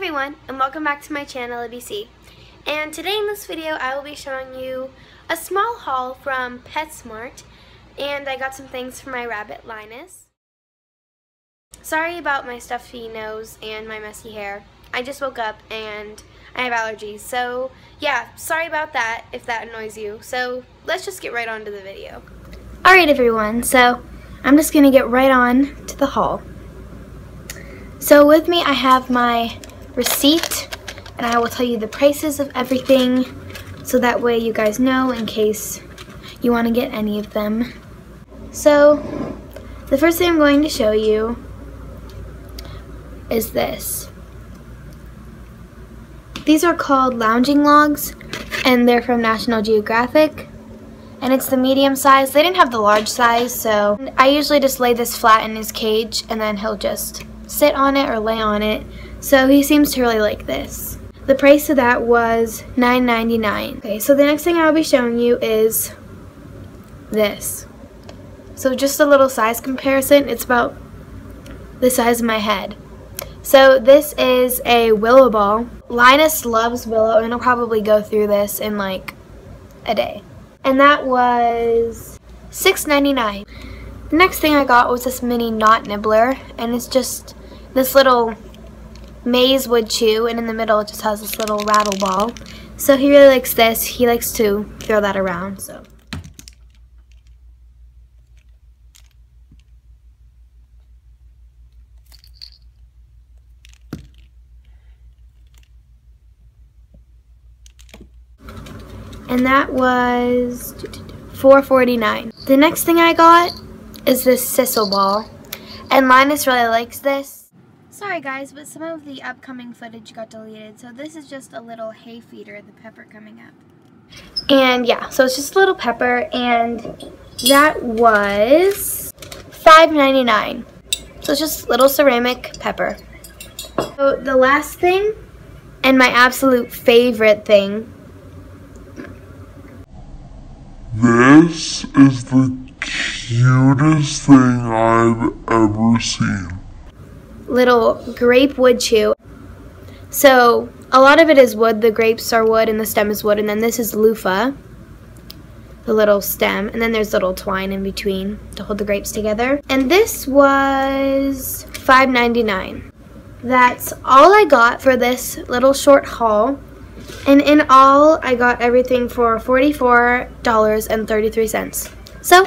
everyone, and welcome back to my channel, Libby C. And today in this video, I will be showing you a small haul from PetSmart, and I got some things for my rabbit Linus. Sorry about my stuffy nose and my messy hair. I just woke up and I have allergies, so yeah, sorry about that if that annoys you. So let's just get right on to the video. Alright everyone, so I'm just to get right on to the haul. So with me I have my receipt and I will tell you the prices of everything so that way you guys know in case you want to get any of them. So the first thing I'm going to show you is this. These are called lounging logs and they're from National Geographic and it's the medium size. They didn't have the large size so I usually just lay this flat in his cage and then he'll just sit on it or lay on it so he seems to really like this. The price of that was $9.99. Okay, so the next thing I'll be showing you is this. So just a little size comparison, it's about the size of my head. So this is a willow ball. Linus loves willow and he'll probably go through this in like a day. And that was $6.99. The next thing I got was this mini knot nibbler and it's just this little Maze wood chew, and in the middle it just has this little rattle ball. So he really likes this. He likes to throw that around. So. And that was 4.49. The next thing I got is this sisal ball. And Linus really likes this. Sorry guys, but some of the upcoming footage got deleted, so this is just a little hay feeder, the pepper coming up. And yeah, so it's just a little pepper, and that was $5.99. So it's just little ceramic pepper. So the last thing, and my absolute favorite thing. This is the cutest thing I've ever seen little grape wood chew. So a lot of it is wood. The grapes are wood and the stem is wood. And then this is loofah, the little stem. And then there's little twine in between to hold the grapes together. And this was $5.99. That's all I got for this little short haul. And in all, I got everything for $44.33. So,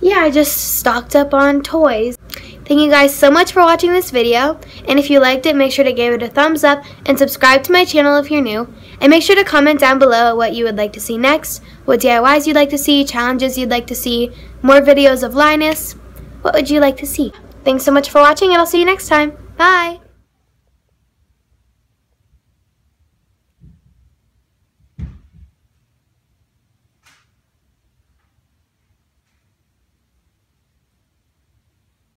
yeah, I just stocked up on toys. Thank you guys so much for watching this video, and if you liked it, make sure to give it a thumbs up and subscribe to my channel if you're new, and make sure to comment down below what you would like to see next, what DIYs you'd like to see, challenges you'd like to see, more videos of Linus, what would you like to see? Thanks so much for watching, and I'll see you next time. Bye!